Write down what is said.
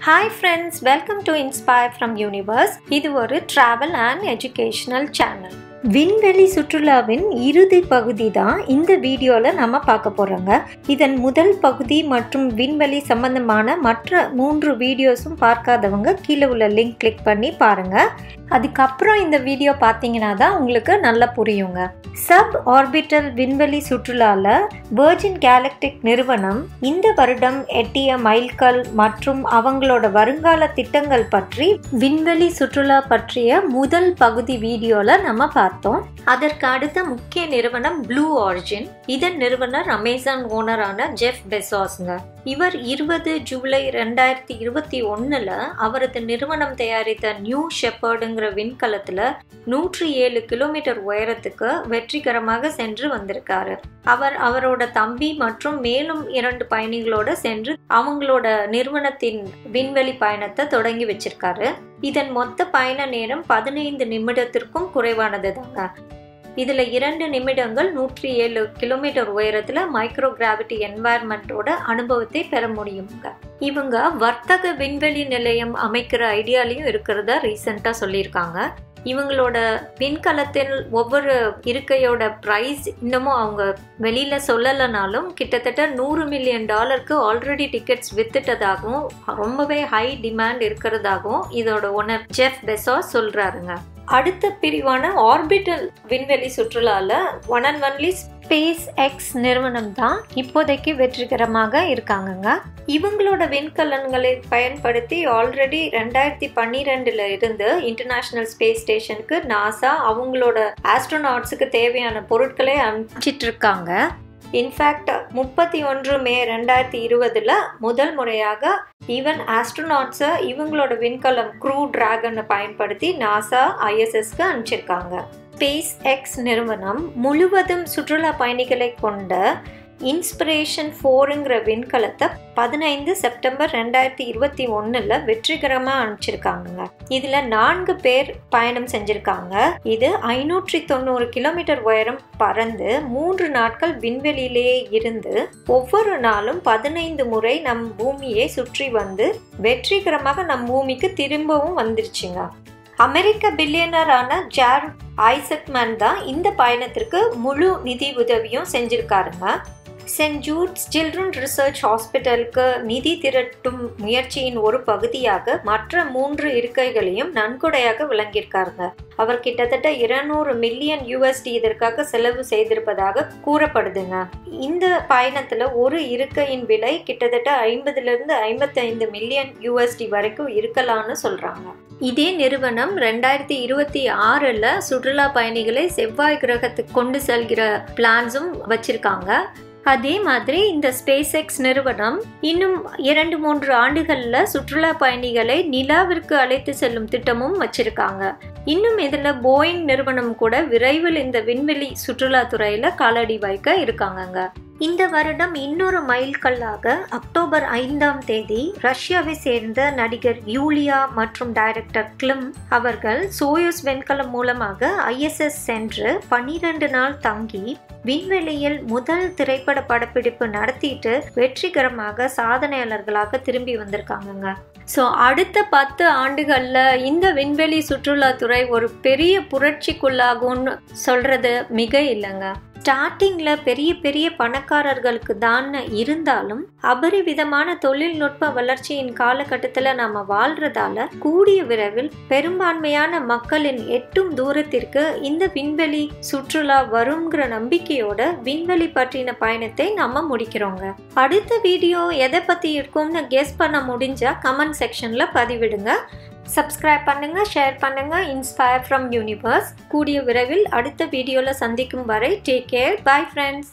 Hi friends welcome to inspire from universe இது ஒரு travel and educational channel விண்வெளி சுற்றுலாவின் இறுதி பகுதி தான் இந்த வீடியோவில் நம்ம பார்க்க போகிறோங்க இதன் முதல் பகுதி மற்றும் விண்வெளி சம்பந்தமான மற்ற மூன்று வீடியோஸும் பார்க்காதவங்க கீழே உள்ள லிங்க் கிளிக் பண்ணி பாருங்கள் அதுக்கப்புறம் இந்த வீடியோ பார்த்தீங்கன்னா தான் உங்களுக்கு நல்லா புரியுங்க. சப் ஆர்பிட்டல் விண்வெளி சுற்றுலாவில் வேர்ஜின் கேலக்டிக் நிறுவனம் இந்த வருடம் எட்டிய மைல்கல் மற்றும் அவங்களோட வருங்கால திட்டங்கள் பற்றி விண்வெளி சுற்றுலா பற்றிய முதல் பகுதி வீடியோவில் நம்ம பார்த்தோம். அதற்கு அடுத்த முக்கிய நிறுவனம் ப்ளூ ஆரிஜின் இதன் நிறுவனர் அமேசான் ஓனரான ஜெஃப் பெசாஸ்ங்க இவர் இருபது ஜூலை ரெண்டாயிரத்தி இருபத்தி ஒன்னுல அவரது நிறுவனம் தயாரித்த நியூ ஷெப்பர்டுங்கிற விண்கலத்துல நூற்றி ஏழு கிலோமீட்டர் உயரத்துக்கு வெற்றிகரமாக சென்று வந்திருக்காரு. அவர் அவரோட தம்பி மற்றும் மேலும் இரண்டு பயணிகளோட சென்று அவங்களோட நிறுவனத்தின் விண்வெளி பயணத்தை தொடங்கி வச்சிருக்காரு. இதன் மொத்த பயண நேரம் பதினைந்து நிமிடத்திற்கும் குறைவானது தாங்க இதில் இரண்டு நிமிடங்கள் நூற்றி ஏழு கிலோமீட்டர் உயரத்தில் மைக்ரோ கிராவிட்டி என்வாயர்மெண்ட்டோட அனுபவத்தை பெற முடியுங்க இவங்க வர்த்தக விண்வெளி நிலையம் அமைக்கிற ஐடியாலையும் இருக்கிறதா ரீசெண்டாக சொல்லியிருக்காங்க. இவங்களோட விண்கலத்தில் ஒவ்வொரு இருக்கையோட ப்ரைஸ் இன்னமும் அவங்க வெளியில சொல்லலைனாலும் கிட்டத்தட்ட நூறு மில்லியன் டாலருக்கு ஆல்ரெடி டிக்கெட்ஸ் வித்துட்டதாகவும் ரொம்பவே ஹை டிமாண்ட் இருக்கிறதாகவும் இதோட ஓனர் ஜெஃப் பெசா சொல்றாருங்க. அடுத்த பிரிவான ஆர்பிட்டல் விண்வெளி சுற்றுலாவில் one and only space X நிறுவனம் தான் இப்போதைக்கு வெற்றிகரமாக இருக்காங்கங்க. இவங்களோட விண்கலன்களை பயன்படுத்தி ஆல்ரெடி ரெண்டாயிரத்தி பன்னிரெண்டுல இருந்து இன்டர்நேஷனல் ஸ்பேஸ் ஸ்டேஷனுக்கு நாசா அவங்களோட ஆஸ்ட்ரோநாட்ஸுக்கு தேவையான பொருட்களை அனுப்பிச்சிட்டு இருக்காங்க இன்ஃபேக்ட் முப்பத்தி ஒன்று மே ரெண்டாயிரத்தி இருபதுல முதல் முறையாக ஈவன் ஆஸ்ட்ரோநாட்ஸை இவங்களோட விண்கலம் க்ரூ டிராகனை பயன்படுத்தி நாசா ஐஎஸ்எஸ்க்கு அனுப்பிச்சிருக்காங்க. ஸ்பேஸ் எக்ஸ் நிறுவனம் முழுவதும் சுற்றுலா பயணிகளை கொண்ட இன்ஸ்பிரேஷன் ஃபோருங்கிற விண்கலத்தை பதினைந்து செப்டம்பர் ரெண்டாயிரத்தி இருபத்தி ஒன்றில் வெற்றிகரமாக அனுப்பிச்சிருக்காங்க இதில் நான்கு பேர் பயணம் செஞ்சுருக்காங்க. இது ஐநூற்றி தொண்ணூறு கிலோமீட்டர் உயரம் பறந்து மூன்று நாட்கள் விண்வெளியிலேயே இருந்து ஒவ்வொரு நாளும் பதினைந்து முறை நம் பூமியை சுற்றி வந்து வெற்றிகரமாக நம் பூமிக்கு திரும்பவும் வந்துருச்சுங்க. அமெரிக்க பில்லியனரான ஜார் ஐசக்மேன் தான் இந்த பயணத்திற்கு முழு நிதி உதவியும் செஞ்சிருக்காருங்க. சென்ட் ஜூட்ஸ் சில்ட்ரன் ரிசர்ச் ஹாஸ்பிட்டலுக்கு நிதி திரட்டும் முயற்சியின் ஒரு பகுதியாக மற்ற மூன்று இருக்கைகளையும் நன்கொடையாக விளங்கியிருக்காருங்க. அவர் கிட்டத்தட்ட இருநூறு மில்லியன் யூஎஸ்டி இதற்காக செலவு செய்திருப்பதாக கூறப்படுதுங்க. இந்த பயணத்துல ஒரு இருக்கையின் விலை கிட்டத்தட்ட ஐம்பதுல இருந்து ஐம்பத்தைந்து மில்லியன் யூஎஸ்டி வரைக்கும் இருக்கலாம்னு சொல்றாங்க. இதே நிறுவனம் ரெண்டாயிரத்தி இருபத்தி ஆறுல சுற்றுலா பயணிகளை செவ்வாய் கிரகத்துக்கு கொண்டு செல்கிற பிளான்ஸும் வச்சிருக்காங்க. அதே மாதிரி இந்த ஸ்பேஸ் எக்ஸ் நிறுவனம் இன்னும் இரண்டு மூன்று ஆண்டுகளில் சுற்றுலா பயணிகளை நிலாவிற்கு அழைத்து செல்லும் திட்டமும் வச்சிருக்காங்க. இன்னும் இதில் போயிங் நிறுவனம் கூட விரைவில் இந்த விண்வெளி சுற்றுலா துறையில் காலடி வைக்க இருக்காங்கங்க. இந்த வருடம் இன்னொரு மைல்கல்லாக அக்டோபர் ஐந்தாம் தேதி ரஷ்யாவை சேர்ந்த நடிகர் யூலியா மற்றும் டைரக்டர் கிளிம் அவர்கள் சோயூஸ் வெண்கலம் மூலமாக ஐஎஸ்எஸ் சென்று பனிரெண்டு நாள் தங்கி விண்வெளியில் முதல் திரைப்பட படப்பிடிப்பு நடத்திட்டு வெற்றிகரமாக சாதனையாளர்களாக திரும்பி வந்திருக்காங்கங்க. ஸோ அடுத்த பத்து ஆண்டுகளில் இந்த விண்வெளி சுற்றுலாத்துறை ஒரு பெரிய புரட்சிக்குள்ளாகும்னு சொல்றது மிக இல்லைங்க. ஸ்டார்டிங்கில் பெரிய பெரிய பணக்காரர்களுக்கு தான் இருந்தாலும் அபரிவிதமான தொழில்நுட்ப வளர்ச்சியின் காலகட்டத்தில் நம்ம வாழ்றதால கூடிய விரைவில் பெரும்பான்மையான மக்களின் எட்டும் தூரத்திற்கு இந்த விண்வெளி சுற்றுலா வருங்கிற நம்பிக்கையோட விண்வெளி பற்றின பயணத்தை நம்ம முடிக்கிறோங்க. அடுத்த வீடியோ எதை பற்றி இருக்கும்னு கெஸ் பண்ண முடிஞ்சால் கமெண்ட் செக்ஷனில் பதிவிடுங்க. சப்ஸ்கிரைப் பண்ணுங்க ஷேர் பண்ணுங்க இன்ஸ்பயர் ஃப்ரம் யூனிவர்ஸ் கூடிய விரைவில் அடுத்த வீடியோவில் சந்திக்கும் வரை டேக் கேர் பாய் ஃப்ரெண்ட்ஸ்